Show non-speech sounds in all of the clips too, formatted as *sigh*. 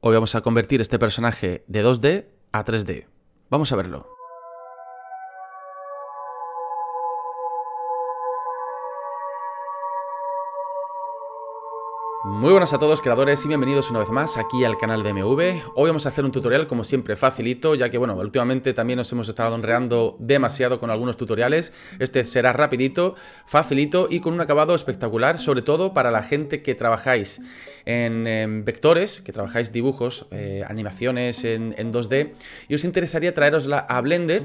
Hoy vamos a convertir este personaje de 2D a 3D. Vamos a verlo. Muy buenas a todos creadores y bienvenidos una vez más aquí al canal de MV. Hoy vamos a hacer un tutorial como siempre facilito, ya que bueno, últimamente también nos hemos estado enreando demasiado con algunos tutoriales. Este será rapidito, facilito y con un acabado espectacular, sobre todo para la gente que trabajáis en, vectores, que trabajáis dibujos, eh, animaciones en, en 2D y os interesaría traerosla a Blender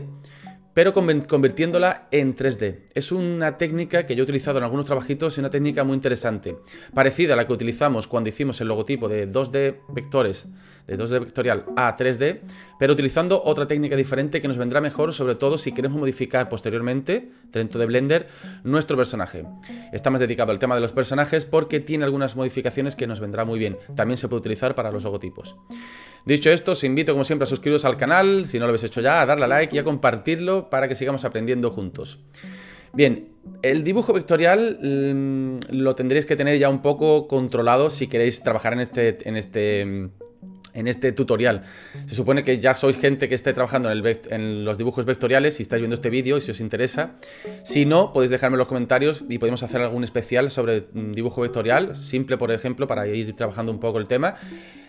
pero convirtiéndola en 3D. Es una técnica que yo he utilizado en algunos trabajitos y una técnica muy interesante, parecida a la que utilizamos cuando hicimos el logotipo de 2D vectores, de 2D vectorial a 3D, pero utilizando otra técnica diferente que nos vendrá mejor, sobre todo si queremos modificar posteriormente, dentro de Blender, nuestro personaje. Está más dedicado al tema de los personajes porque tiene algunas modificaciones que nos vendrá muy bien. También se puede utilizar para los logotipos. Dicho esto, os invito como siempre a suscribiros al canal, si no lo habéis hecho ya, a darle a like y a compartirlo para que sigamos aprendiendo juntos. Bien, el dibujo vectorial mm, lo tendréis que tener ya un poco controlado si queréis trabajar en este, en este mm, en este tutorial. Se supone que ya sois gente que esté trabajando en, los dibujos vectoriales, si estáis viendo este vídeo y si os interesa. Si no, podéis dejarme en los comentarios y podemos hacer algún especial sobre mm, dibujo vectorial, simple por ejemplo, para ir trabajando un poco el tema.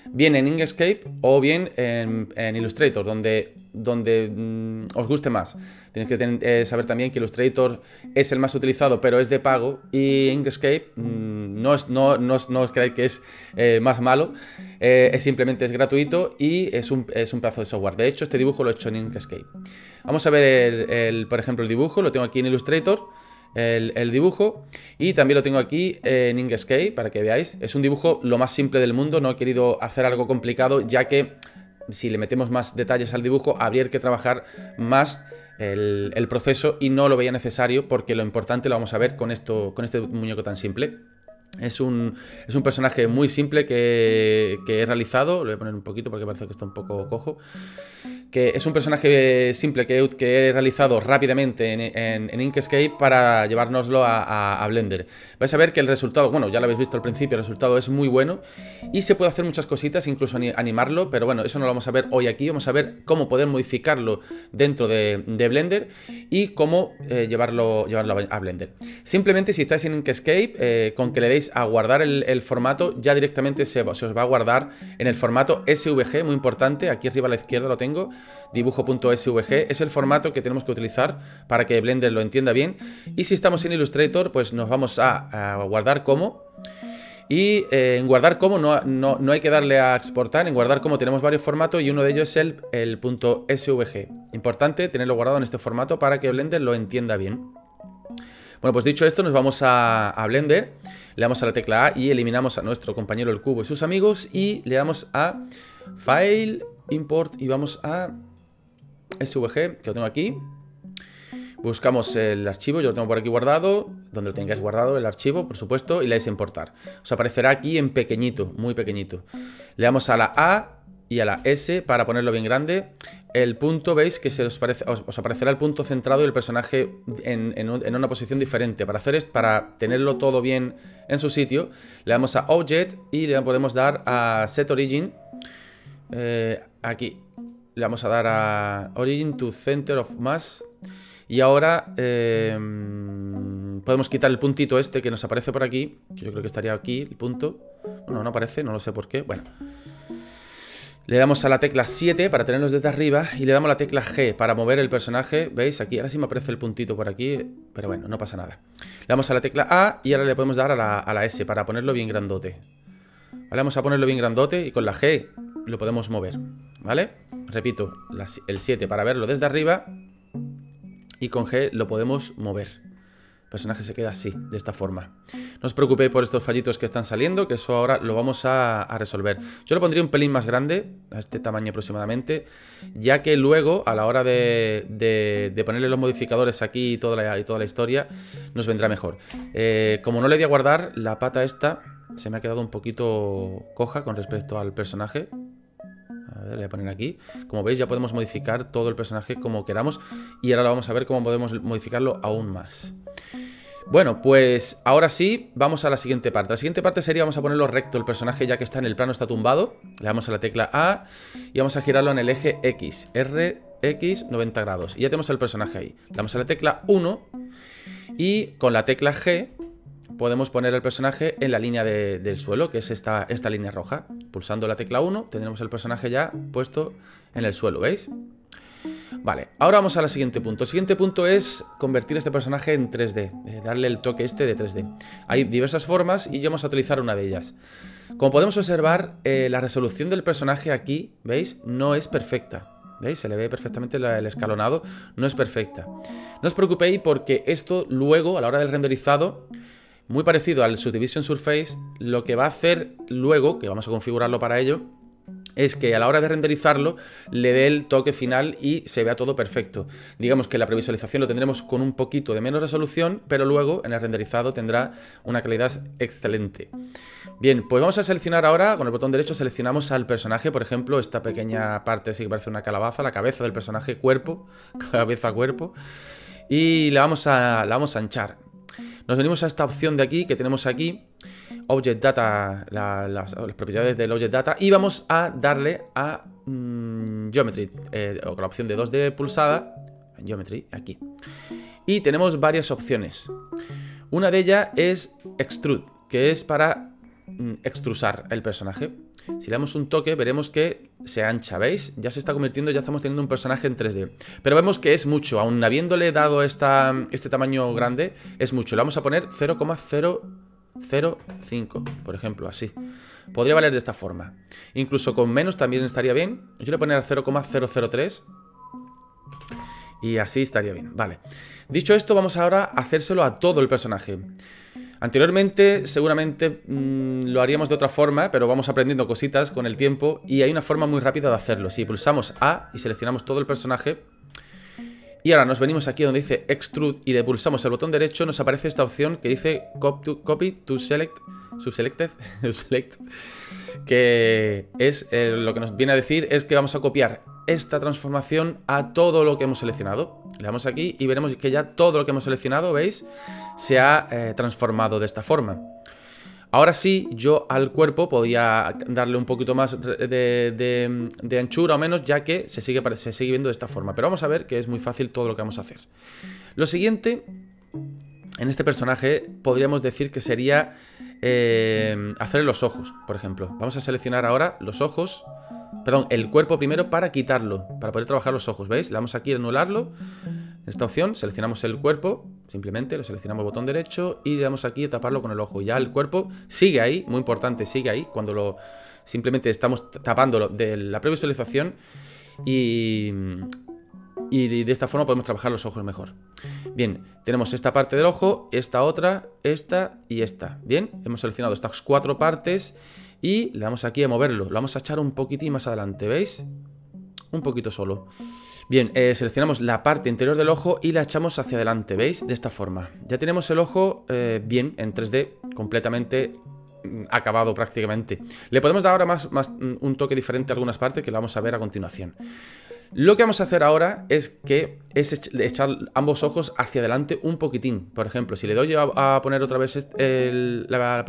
Bien en Inkscape o bien en Illustrator, donde donde mm, os guste más. Tenéis que eh, saber también que Illustrator es el más utilizado, pero es de pago, y Inkscape mm, no, es, no, no, no, os creáis que es eh, más malo, eh, es simplemente es gratuito y es un, es un, pedazo de software. De hecho, este dibujo lo he hecho en Inkscape. Vamos a ver, el, por ejemplo, el dibujo, lo tengo aquí en Illustrator. El, el, dibujo y también lo tengo aquí en Inkscape para que veáis. Es un dibujo lo más simple del mundo, no he querido hacer algo complicado ya que si le metemos más detalles al dibujo, habría que trabajar más el, proceso y no lo veía necesario porque lo importante lo vamos a ver con, esto, con este muñeco tan simple. Es un, es un, personaje muy simple que, que, he realizado. Lo voy a poner un poquito porque parece que está un poco cojo que es un personaje simple que, he realizado rápidamente en, Inkscape para llevárnoslo a, Blender. Vais a ver que el resultado, bueno, ya lo habéis visto al principio, el resultado es muy bueno y se puede hacer muchas cositas, incluso animarlo, pero bueno, eso no lo vamos a ver hoy aquí, vamos a ver cómo poder modificarlo dentro de, Blender y cómo eh, llevarlo, llevarlo a Blender. Simplemente si estáis en Inkscape, eh, con que le deis a guardar el, formato, ya directamente se, se os va a guardar en el formato SVG, muy importante, aquí arriba a la izquierda lo tengo, dibujo.svg, es el formato que tenemos que utilizar para que Blender lo entienda bien. Y si estamos en Illustrator, pues nos vamos a, guardar como. Y eh, en guardar como no, no, hay que darle a exportar, en guardar como tenemos varios formatos y uno de ellos es el, el .svg. Importante tenerlo guardado en este formato para que Blender lo entienda bien. Bueno, pues dicho esto, nos vamos a, a, Blender, le damos a la tecla A y eliminamos a nuestro compañero el cubo y sus amigos y le damos a File, Import y vamos a SVG, que lo tengo aquí. Buscamos el archivo, yo lo tengo por aquí guardado, donde lo tengáis guardado el archivo, por supuesto, y le dais a importar. Os aparecerá aquí en pequeñito, muy pequeñito. Le damos a la A y a la S para ponerlo bien grande. El punto, veis que se os, aparecerá el punto centrado y el personaje en, una posición diferente. Para hacer esto, para tenerlo todo bien en su sitio, le damos a Object y le podemos dar a Set Origin. Eh, aquí, le vamos a dar a Origin to Center of Mass. Y ahora em, podemos quitar el puntito este que nos aparece por aquí. Que yo creo que estaría aquí, el punto. Bueno, no aparece, no lo sé por qué. Bueno. Le damos a la tecla 7 para tenerlos desde arriba y le damos la tecla G para mover el personaje. ¿Veis? Aquí ahora sí me aparece el puntito por aquí, pero bueno, no pasa nada. Le damos a la tecla A y ahora le podemos dar a la, a la S para ponerlo bien grandote. Vale, vamos a ponerlo bien grandote y con la G lo podemos mover, ¿vale? Repito, el 7 para verlo desde arriba y con G lo podemos mover. El personaje se queda así, de esta forma. No os preocupéis por estos fallitos que están saliendo, que eso ahora lo vamos a, resolver. Yo lo pondría un pelín más grande, a este tamaño aproximadamente, ya que luego, a la hora de, ponerle los modificadores aquí y toda la, y toda la historia, nos vendrá mejor. Eh, como no le di a guardar, la pata esta se me ha quedado un poquito coja con respecto al personaje. Ver, voy a poner aquí. Como veis ya podemos modificar todo el personaje como queramos. Y ahora vamos a ver cómo podemos modificarlo aún más. Bueno, pues ahora sí, vamos a la siguiente parte. La siguiente parte sería, vamos a ponerlo recto el personaje ya que está en el plano, está tumbado. Le damos a la tecla A y vamos a girarlo en el eje X, R, X, 90 grados. Y ya tenemos el personaje ahí. Le damos a la tecla 1 y con la tecla G podemos poner el personaje en la línea del suelo, que es esta, esta línea roja. Pulsando la tecla 1 tendremos el personaje ya puesto en el suelo, ¿veis? Vale, ahora vamos al siguiente punto. El siguiente punto es convertir este personaje en 3D, darle el toque este de 3D. Hay diversas formas y ya vamos a utilizar una de ellas. Como podemos observar, eh, la resolución del personaje aquí, ¿veis? No es perfecta. ¿Veis? Se le ve perfectamente el escalonado, no es perfecta. No os preocupéis porque esto luego, a la hora del renderizado, muy parecido al Subdivision Surface, lo que va a hacer luego, que vamos a configurarlo para ello, es que a la hora de renderizarlo le dé el toque final y se vea todo perfecto. Digamos que la previsualización lo tendremos con un poquito de menos resolución, pero luego en el renderizado tendrá una calidad excelente. Bien, pues vamos a seleccionar ahora, con el botón derecho seleccionamos al personaje, por ejemplo, esta pequeña parte sí que parece una calabaza, la cabeza del personaje, cuerpo, *laughs* cabeza-cuerpo, y la vamos, a, la vamos a anchar. Nos venimos a esta opción de aquí, que tenemos aquí, Object Data, las, propiedades del Object Data, y vamos a darle a mm, Geometry, eh, o la opción de 2D pulsada, Geometry, aquí. Y tenemos varias opciones. Una de ellas es Extrude, que es para mm, extrusar el personaje. Si le damos un toque, veremos que se ancha, ¿veis? Ya se está convirtiendo, ya estamos teniendo un personaje en 3D. Pero vemos que es mucho, aun habiéndole dado este tamaño grande, es mucho. Le vamos a poner 0,005, por ejemplo, así. Podría valer de esta forma. Incluso con menos también estaría bien. Yo le voy a poner 0,003. Y así estaría bien, vale. Dicho esto, vamos ahora a hacérselo a todo el personaje. Anteriormente seguramente mm, lo haríamos de otra forma, pero vamos aprendiendo cositas con el tiempo y hay una forma muy rápida de hacerlo. Si pulsamos A y seleccionamos todo el personaje y ahora nos venimos aquí donde dice Extrude y le pulsamos el botón derecho, nos aparece esta opción que dice Copy to, Select, Subselected, *laughs* select, que es eh, lo que nos viene a decir es que vamos a copiar esta transformación a todo lo que hemos seleccionado. Le damos aquí y veremos que ya todo lo que hemos seleccionado, ¿veis? Se ha eh, transformado de esta forma. Ahora sí, yo al cuerpo podía darle un poquito más de, anchura o menos, ya que se sigue, se sigue viendo de esta forma. Pero vamos a ver que es muy fácil todo lo que vamos a hacer. Lo siguiente, en este personaje, podríamos decir que sería eh, hacer los ojos, por ejemplo. Vamos a seleccionar ahora los ojos Perdón, el cuerpo primero para quitarlo, para poder trabajar los ojos, ¿veis? Le damos aquí a anularlo. En esta opción seleccionamos el cuerpo, simplemente lo seleccionamos el botón derecho y le damos aquí a taparlo con el ojo. Ya el cuerpo sigue ahí, muy importante, sigue ahí cuando lo simplemente estamos tapándolo de la previsualización y, y de esta forma podemos trabajar los ojos mejor. Bien, tenemos esta parte del ojo, esta otra, esta y esta. Bien, hemos seleccionado estas cuatro partes y le damos aquí a moverlo. Lo vamos a echar un poquitín más adelante, ¿veis? Un poquito solo. Bien, eh, seleccionamos la parte interior del ojo y la echamos hacia adelante, ¿veis? De esta forma. Ya tenemos el ojo eh, bien, en 3D, completamente mm, acabado prácticamente. Le podemos dar ahora más, más mm, un toque diferente a algunas partes que lo vamos a ver a continuación. Lo que vamos a hacer ahora es que es echar ambos ojos hacia adelante un poquitín. Por ejemplo, si le doy a, poner otra vez la,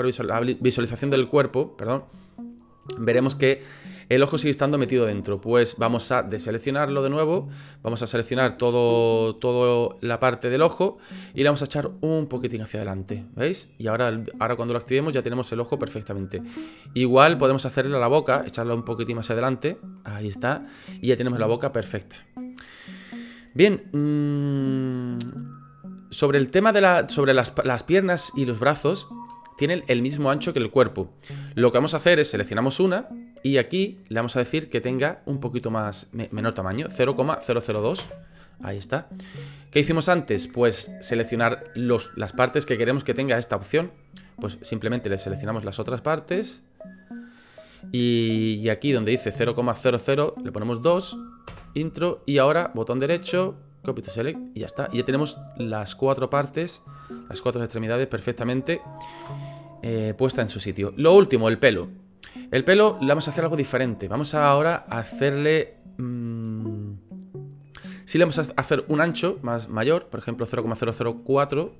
visualización del cuerpo, perdón, veremos que el ojo sigue estando metido dentro. Pues vamos a deseleccionarlo de nuevo, vamos a seleccionar todo, toda la parte del ojo y le vamos a echar un poquitín hacia adelante, ¿veis? Y ahora, ahora cuando lo activemos ya tenemos el ojo perfectamente. Igual podemos hacerle a la boca, echarla un poquitín más adelante, ahí está, y ya tenemos la boca perfecta. Bien, mmm, sobre el tema de la, sobre las, las piernas y los brazos, tienen el mismo ancho que el cuerpo. Lo que vamos a hacer es seleccionamos una y aquí le vamos a decir que tenga un poquito más menor tamaño, 0,002. Ahí está. ¿Qué hicimos antes? Pues seleccionar los, las partes que queremos que tenga esta opción. Pues simplemente le seleccionamos las otras partes. Y, aquí donde dice 0,00 le ponemos 2, intro y ahora botón derecho, copy to select y ya está. Y ya tenemos las cuatro partes, las cuatro extremidades perfectamente eh, puesta en su sitio. Lo último, el pelo. El pelo le vamos a hacer algo diferente. Vamos ahora a hacerle... Mm, si le vamos a hacer un ancho más mayor, por ejemplo 0,004,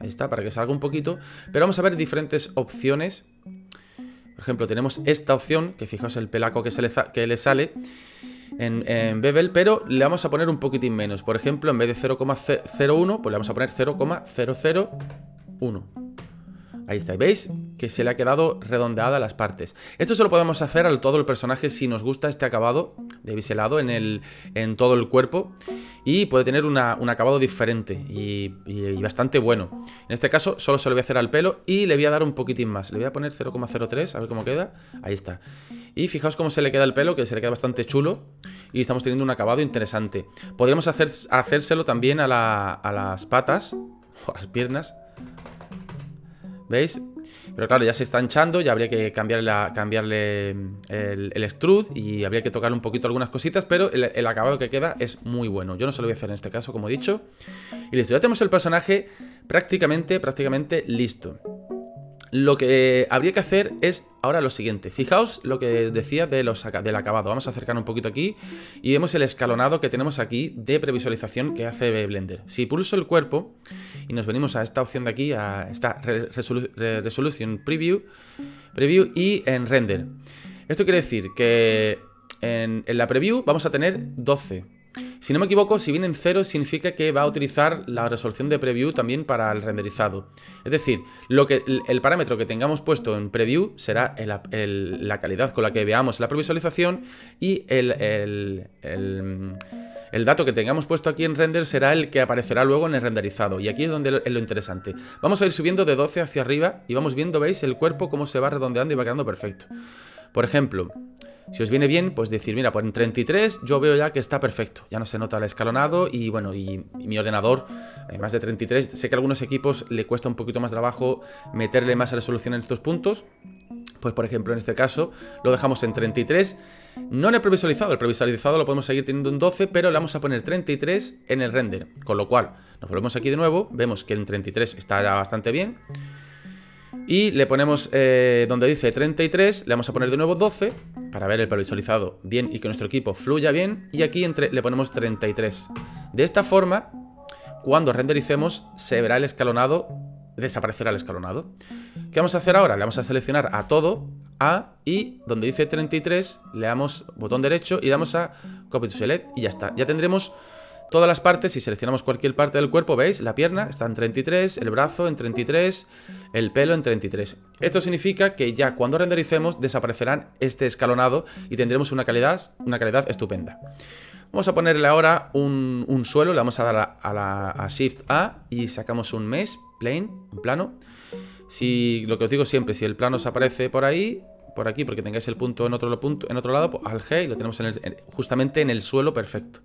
ahí está, para que salga un poquito, pero vamos a ver diferentes opciones. Por ejemplo, tenemos esta opción, que fijaos el pelaco que, se le, que le sale en, en, Bevel, pero le vamos a poner un poquitín menos. Por ejemplo, en vez de 0,01, pues le vamos a poner 0,001. Ahí está, ¿veis? Que se le ha quedado redondeada las partes. Esto se lo podemos hacer al todo el personaje si nos gusta este acabado de biselado en, el, en todo el cuerpo. Y puede tener un acabado diferente y, bastante bueno. En este caso solo se lo voy a hacer al pelo y le voy a dar un poquitín más. Le voy a poner 0,03, a ver cómo queda. Ahí está. Y fijaos cómo se le queda el pelo, que se le queda bastante chulo. Y estamos teniendo un acabado interesante. Podríamos hacer, hacérselo también a, a las patas, *laughs* o a las piernas. ¿Veis? Pero claro, ya se está hinchando, ya habría que cambiarle, cambiarle el, el, extrude y habría que tocar un poquito algunas cositas, pero el, el, acabado que queda es muy bueno. Yo no se lo voy a hacer en este caso, como he dicho. Y listo, ya tenemos el personaje prácticamente, prácticamente listo. Lo que habría que hacer es ahora lo siguiente. Fijaos lo que decía de los, del acabado. Vamos a acercar un poquito aquí y vemos el escalonado que tenemos aquí de previsualización que hace Blender. Si pulso el cuerpo y nos venimos a esta opción de aquí, a esta Resolution Preview, preview y en Render. Esto quiere decir que en la preview vamos a tener 12 si no me equivoco, si viene en 0 significa que va a utilizar la resolución de preview también para el renderizado. Es decir, lo que, el parámetro que tengamos puesto en preview será la calidad con la que veamos la previsualización y el, el, dato que tengamos puesto aquí en render será el que aparecerá luego en el renderizado. Y aquí es donde es lo interesante. Vamos a ir subiendo de 12 hacia arriba y vamos viendo, ¿veis? El cuerpo cómo se va redondeando y va quedando perfecto. Por ejemplo, si os viene bien, pues decir, mira, pues en 33 yo veo ya que está perfecto. Ya no se nota el escalonado y bueno, y, mi ordenador, además de 33, sé que a algunos equipos le cuesta un poquito más trabajo meterle más resolución en estos puntos. Pues por ejemplo, en este caso lo dejamos en 33, no en el previsualizado, el previsualizado lo podemos seguir teniendo en 12, pero le vamos a poner 33 en el render. Con lo cual, nos volvemos aquí de nuevo, vemos que en 33 está ya bastante bien. Y le ponemos eh, donde dice 33, le vamos a poner de nuevo 12 para ver el previsualizado bien y que nuestro equipo fluya bien. Y aquí entre, le ponemos 33. De esta forma, cuando rendericemos, se verá el escalonado, desaparecerá el escalonado. ¿Qué vamos a hacer ahora? Le vamos a seleccionar a todo, A, y donde dice 33, le damos botón derecho y damos a Copy to Select y ya está. Ya tendremos todas las partes, si seleccionamos cualquier parte del cuerpo, ¿veis? La pierna está en 33, el brazo en 33, el pelo en 33. Esto significa que ya cuando rendericemos desaparecerán este escalonado y tendremos una calidad, una calidad estupenda. Vamos a ponerle ahora un, suelo, le vamos a dar a, la, Shift A y sacamos un mesh, plane, un plano. Si, lo que os digo siempre, si el plano os aparece por ahí, por aquí, porque tengáis el punto en otro, punto, en otro lado, pues al G y lo tenemos justamente en el suelo perfecto.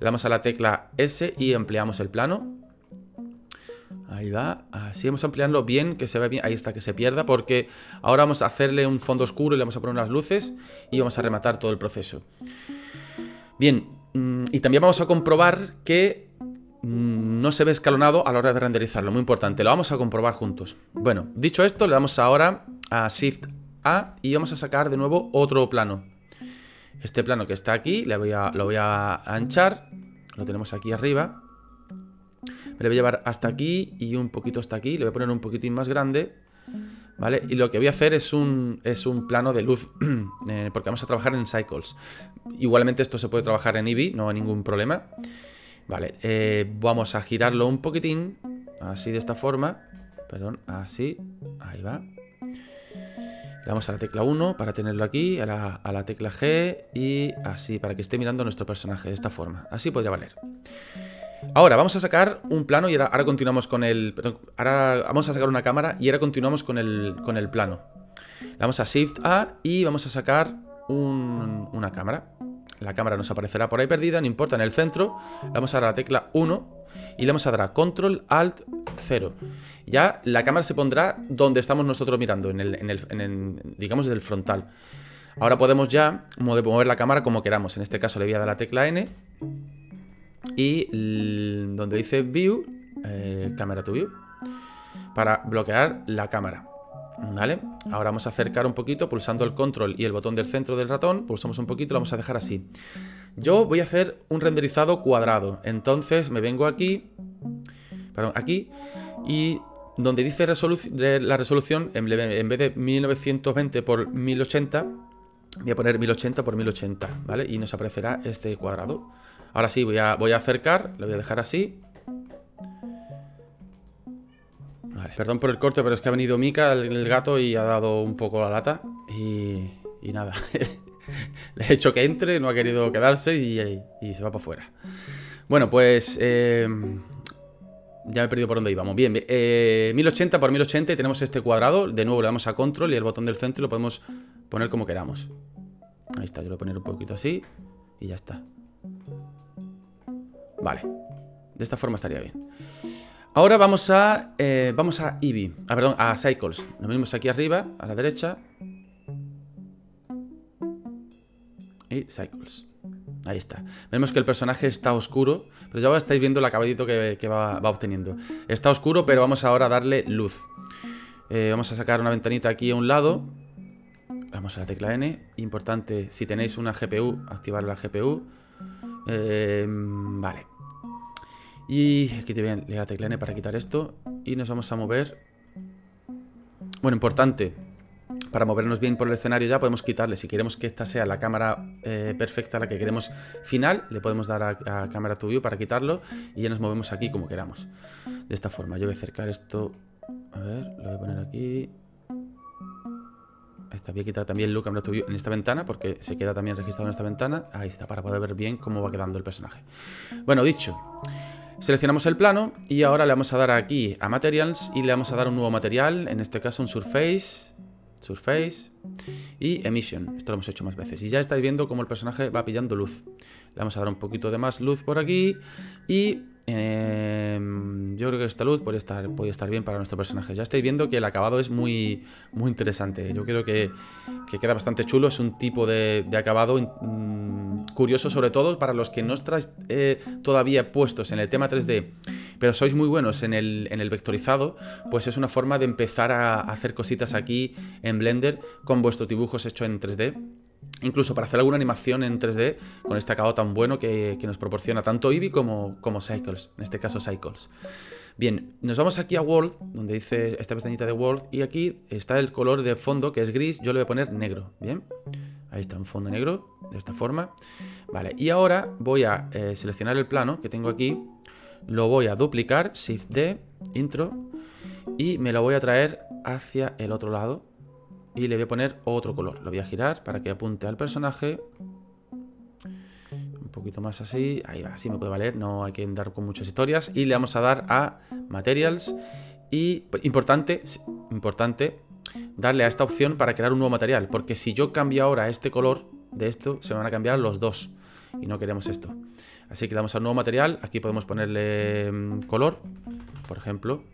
Le damos a la tecla S y ampliamos el plano. Ahí va, así vamos a ampliarlo bien, que se vea bien, ahí está, que se pierda, porque ahora vamos a hacerle un fondo oscuro y le vamos a poner unas luces y vamos a rematar todo el proceso. Bien, mm, y también vamos a comprobar que mm, no se ve escalonado a la hora de renderizarlo, muy importante, lo vamos a comprobar juntos. Bueno, dicho esto, le damos ahora a Shift A y vamos a sacar de nuevo otro plano. Este plano que está aquí, le voy a, lo voy a anchar. Lo tenemos aquí arriba. Me voy a llevar hasta aquí y un poquito hasta aquí. Le voy a poner un poquitín más grande. ¿Vale? Y lo que voy a hacer es un, es un plano de luz, *clears throat* eh, porque vamos a trabajar en Cycles. Igualmente esto se puede trabajar en Eevee, no hay ningún problema. Vale, eh, vamos a girarlo un poquitín, así de esta forma. Perdón, así, ahí va. Le damos a la tecla 1 para tenerlo aquí, a la, tecla G y así, para que esté mirando a nuestro personaje de esta forma. Así podría valer. Ahora vamos a sacar un plano y ahora, continuamos con el... ahora vamos a sacar una cámara y ahora continuamos con el, con el plano. Le damos a Shift A y vamos a sacar una cámara. La cámara nos aparecerá por ahí perdida, no importa, en el centro. Le vamos a dar a la tecla 1 y le vamos a dar a Control Alt 0. Ya la cámara se pondrá donde estamos nosotros mirando, en el, en el, en el digamos, del frontal. Ahora podemos ya mover la cámara como queramos. En este caso le voy a dar la tecla N y donde dice View, eh, Camera to View, para bloquear la cámara. ¿Vale? Ahora vamos a acercar un poquito pulsando el control y el botón del centro del ratón, pulsamos un poquito, lo vamos a dejar así. Yo voy a hacer un renderizado cuadrado, entonces me vengo aquí, perdón, aquí, y donde dice la resolución, en vez de 1920 por 1080, voy a poner 1080 por 1080, ¿vale? Y nos aparecerá este cuadrado. Ahora sí, voy a acercar, lo voy a dejar así. Perdón por el corte, pero es que ha venido Mika, el, gato, y ha dado un poco la lata. Y, nada, *laughs* le he hecho que entre, no ha querido quedarse y, se va para afuera. Bueno, pues... Eh, ya me he perdido por dónde íbamos. Bien, eh, 1080 por 1080 y tenemos este cuadrado. De nuevo le damos a control y el botón del centro lo podemos poner como queramos. Ahí está, yo poner un poquito así y ya está. Vale. De esta forma estaría bien. Ahora vamos a eh, vamos a Eevee, ah, perdón, a Cycles. Nos venimos aquí arriba, a la derecha. Y Cycles. Ahí está. Vemos que el personaje está oscuro, pero ya estáis viendo el acabadito que, va, obteniendo. Está oscuro, pero vamos ahora a darle luz. Eh, vamos a sacar una ventanita aquí a un lado. Vamos a la tecla N. Importante, si tenéis una GPU, activar la GPU. Eh, vale. Y aquí te voy a la tecla N para quitar esto. Y nos vamos a mover. Bueno, importante para movernos bien por el escenario ya podemos quitarle, si queremos que esta sea la cámara eh, perfecta, la que queremos final, le podemos dar a, cámara to view para quitarlo y ya nos movemos aquí como queramos. De esta forma, yo voy a acercar esto, a ver, lo voy a poner aquí. Ahí voy a quitar también look camera to view en esta ventana porque se queda también registrado en esta ventana. Ahí está, para poder ver bien cómo va quedando el personaje. Bueno, dicho, Seleccionamos el plano y ahora le vamos a dar aquí a Materials y le vamos a dar un nuevo material, en este caso un Surface Surface y Emission. Esto lo hemos hecho más veces. Y ya estáis viendo cómo el personaje va pillando luz. Le vamos a dar un poquito de más luz por aquí y em, yo creo que esta luz puede estar, puede estar bien para nuestro personaje. Ya estáis viendo que el acabado es muy, muy interesante. Yo creo que, queda bastante chulo. Es un tipo de, acabado mm, curioso, sobre todo para los que no estáis eh, todavía puestos en el tema 3D pero sois muy buenos en el, en el vectorizado, pues es una forma de empezar a hacer cositas aquí en Blender con vuestros dibujos hechos en 3D. Incluso para hacer alguna animación en 3D con este acabado tan bueno que, nos proporciona tanto Eevee como, como Cycles, en este caso Cycles. Bien, nos vamos aquí a World, donde dice esta pestañita de World, y aquí está el color de fondo que es gris, yo le voy a poner negro, ¿bien? Ahí está un fondo negro, de esta forma. Vale, y ahora voy a eh, seleccionar el plano que tengo aquí lo voy a duplicar, Shift D, Intro, y me lo voy a traer hacia el otro lado y le voy a poner otro color. Lo voy a girar para que apunte al personaje. Un poquito más así, ahí va, así me puede valer, no hay que andar con muchas historias. Y le vamos a dar a Materials y, importante, importante, darle a esta opción para crear un nuevo material, porque si yo cambio ahora este color de esto, se van a cambiar los dos y no queremos esto. Así que le damos al nuevo material, aquí podemos ponerle mm, color, por ejemplo,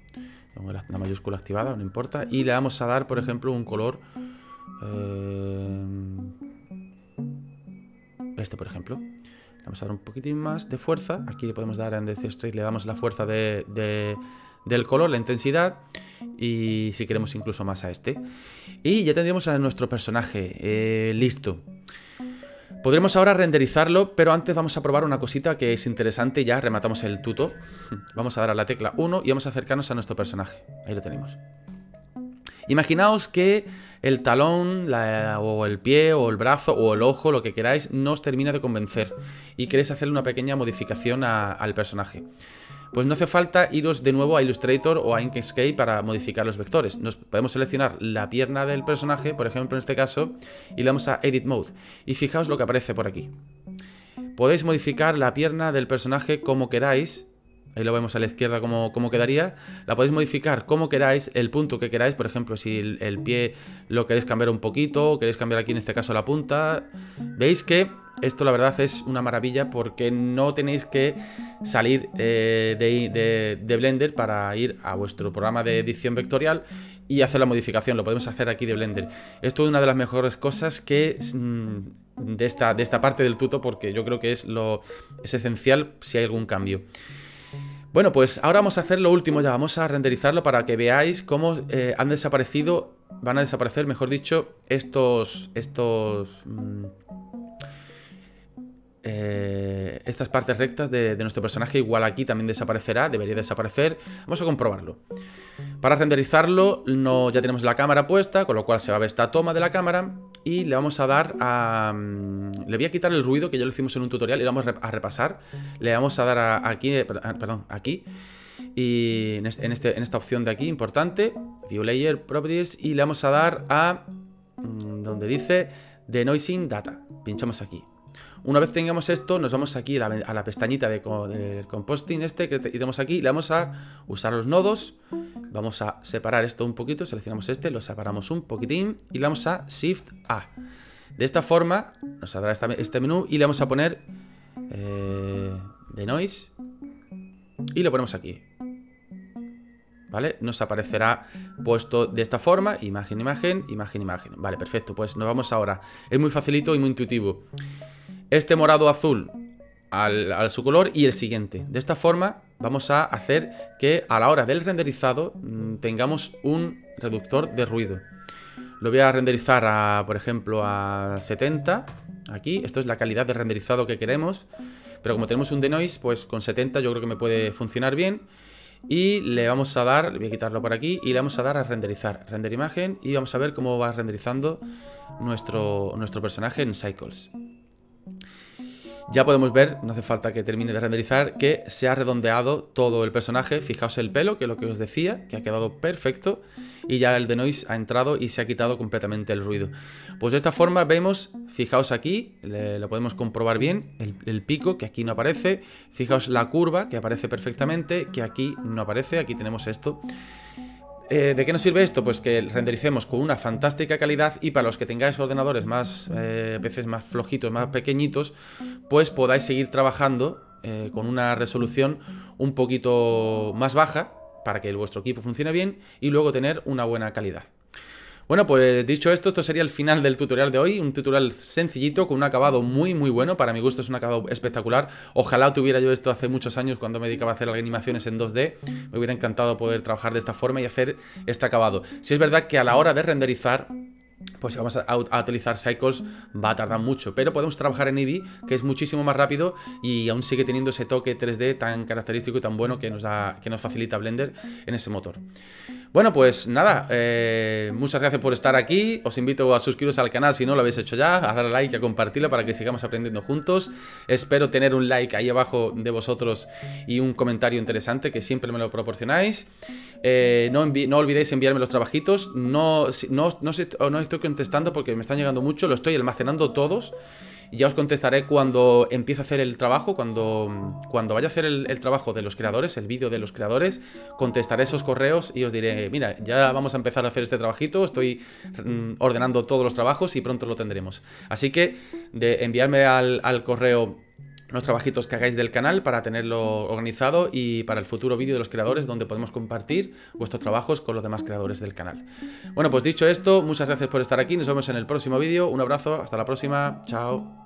la, mayúscula activada, no importa, y le vamos a dar, por ejemplo, un color, eh, este, por ejemplo. Le vamos a dar un poquitín más de fuerza, aquí le podemos dar en Straight, le damos la fuerza de, del color, la intensidad y si queremos incluso más a este. Y ya tendríamos a nuestro personaje eh, listo. Podremos ahora renderizarlo, pero antes vamos a probar una cosita que es interesante. Ya rematamos el tuto. *laughs* Vamos a dar a la tecla 1 y vamos a acercarnos a nuestro personaje. Ahí lo tenemos. Imaginaos que el talón, o el pie, o el brazo, o el ojo, lo que queráis, no os termina de convencer y queréis hacerle una pequeña modificación al personaje pues no hace falta iros de nuevo a Illustrator o a Inkscape para modificar los vectores. Nos podemos seleccionar la pierna del personaje, por ejemplo en este caso, y le damos a Edit Mode. Y fijaos lo que aparece por aquí. Podéis modificar la pierna del personaje como queráis, Ahí lo vemos a la izquierda como, quedaría. La podéis modificar como queráis, el punto que queráis. Por ejemplo, si el, pie lo queréis cambiar un poquito, o queréis cambiar aquí en este caso la punta. Veis que esto la verdad es una maravilla porque no tenéis que salir eh, de, Blender para ir a vuestro programa de edición vectorial y hacer la modificación. Lo podemos hacer aquí de Blender. Esto es una de las mejores cosas que... Mm, de esta, de esta parte del tuto porque yo creo que es lo es esencial si hay algún cambio. Bueno, pues ahora vamos a hacer lo último ya, vamos a renderizarlo para que veáis cómo eh, han desaparecido, van a desaparecer, mejor dicho, estos, estos, mm, eh, estas partes rectas de, nuestro personaje. Igual aquí también desaparecerá, debería desaparecer. Vamos a comprobarlo. Para renderizarlo ya tenemos la cámara puesta, con lo cual se va a ver esta toma de la cámara y le vamos a dar a... Mm, le voy a quitar el ruido que ya lo hicimos en un tutorial y le vamos a repasar. Le vamos a dar a, aquí, eh, perdón, aquí y en, este, en esta opción de aquí, importante, View Layer Properties y le vamos a dar a mm, donde dice Denoising Data. Pinchamos aquí. Una vez tengamos esto, nos vamos aquí a la, pestañita de, composting este que tenemos aquí, le vamos a usar los nodos, vamos a separar esto un poquito, seleccionamos este, lo separamos un poquitín y le vamos a Shift A. De esta forma nos saldrá este menú y le vamos a poner eh, de noise y lo ponemos aquí. ¿Vale? Nos aparecerá puesto de esta forma, imagen, imagen, imagen, imagen. Vale, perfecto, pues nos vamos ahora. Es muy facilito y muy intuitivo este morado azul al, su color y el siguiente. De esta forma vamos a hacer que a la hora del renderizado mm, tengamos un reductor de ruido. Lo voy a renderizar a, por ejemplo, a 70. Aquí, esto es la calidad de renderizado que queremos. Pero como tenemos un denoise, pues con 70 yo creo que me puede funcionar bien. Y le vamos a dar, voy a quitarlo por aquí, y le vamos a dar a renderizar. Render imagen y vamos a ver cómo va renderizando nuestro, nuestro personaje en Cycles. Ya podemos ver, no hace falta que termine de renderizar, que se ha redondeado todo el personaje. Fijaos el pelo, que es lo que os decía, que ha quedado perfecto. Y ya el denoise ha entrado y se ha quitado completamente el ruido. Pues de esta forma vemos, fijaos aquí, lo podemos comprobar bien, el, el, pico, que aquí no aparece. Fijaos la curva, que aparece perfectamente, que aquí no aparece. Aquí tenemos esto. Eh, ¿De qué nos sirve esto? Pues que rendericemos con una fantástica calidad y para los que tengáis ordenadores más, eh, veces más flojitos, más pequeñitos, pues podáis seguir trabajando eh, con una resolución un poquito más baja para que vuestro equipo funcione bien y luego tener una buena calidad. Bueno, pues dicho esto, esto sería el final del tutorial de hoy. Un tutorial sencillito, con un acabado muy, muy bueno. Para mi gusto es un acabado espectacular. Ojalá tuviera yo esto hace muchos años cuando me dedicaba a hacer animaciones en 2D. Me hubiera encantado poder trabajar de esta forma y hacer este acabado. Si es verdad que a la hora de renderizar pues si vamos a, utilizar Cycles va a tardar mucho, pero podemos trabajar en Eevee, que es muchísimo más rápido y aún sigue teniendo ese toque 3D tan característico y tan bueno que nos, da, que nos facilita Blender en ese motor. Bueno, pues nada, eh, muchas gracias por estar aquí, os invito a suscribiros al canal si no lo habéis hecho ya, a darle like y a compartirlo para que sigamos aprendiendo juntos. Espero tener un like ahí abajo de vosotros y un comentario interesante que siempre me lo proporcionáis. Eh, no, no, olvidéis enviarme los trabajitos, no, no, no estoy contestando porque me están llegando mucho, lo estoy almacenando todos. Y ya os contestaré cuando empiece a hacer el trabajo, cuando, cuando vaya a hacer el, trabajo de los creadores, el vídeo de los creadores, contestaré esos correos y os diré, mira, ya vamos a empezar a hacer este trabajito, estoy mm, ordenando todos los trabajos y pronto lo tendremos. Así que de enviarme al, al correo los trabajitos que hagáis del canal para tenerlo organizado y para el futuro vídeo de los creadores donde podemos compartir vuestros trabajos con los demás creadores del canal. Bueno, pues dicho esto, muchas gracias por estar aquí, nos vemos en el próximo vídeo, un abrazo, hasta la próxima, chao.